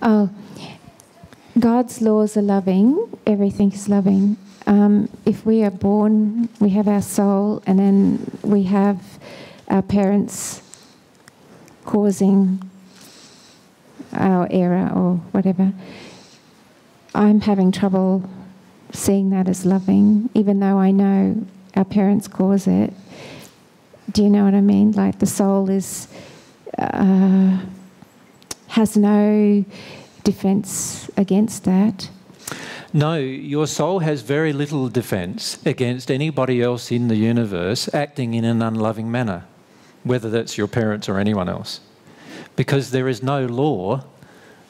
Oh, God's laws are loving. Everything is loving. Um, if we are born, we have our soul, and then we have our parents causing our error or whatever. I'm having trouble seeing that as loving, even though I know our parents cause it. Do you know what I mean? Like the soul is uh, has no defense against that. No, your soul has very little defense against anybody else in the universe acting in an unloving manner, whether that's your parents or anyone else. Because there is no law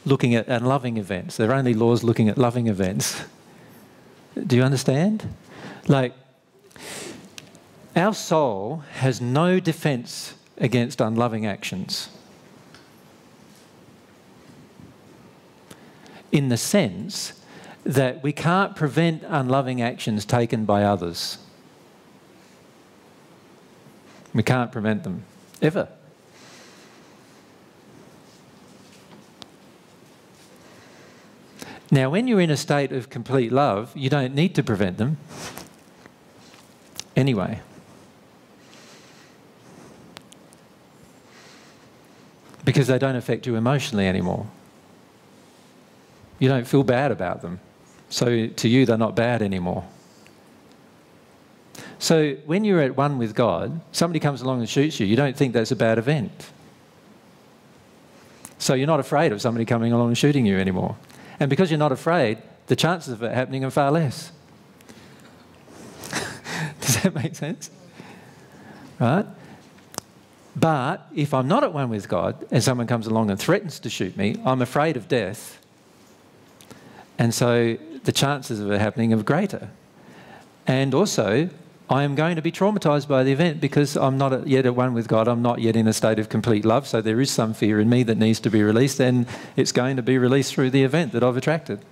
looking at unloving events, there are only laws looking at loving events. Do you understand? Like, our soul has no defense against unloving actions. In the sense that we can't prevent unloving actions taken by others. We can't prevent them, ever. Now, when you're in a state of complete love, you don't need to prevent them. Anyway. Because they don't affect you emotionally anymore. You don't feel bad about them. So to you, they're not bad anymore. So when you're at one with God, somebody comes along and shoots you, you don't think that's a bad event. So you're not afraid of somebody coming along and shooting you anymore. And because you're not afraid, the chances of it happening are far less. Does that make sense? Right? But if I'm not at one with God and someone comes along and threatens to shoot me, I'm afraid of death. And so the chances of it happening are greater. And also, I am going to be traumatized by the event because I'm not yet at one with God. I'm not yet in a state of complete love. So there is some fear in me that needs to be released, and it's going to be released through the event that I've attracted.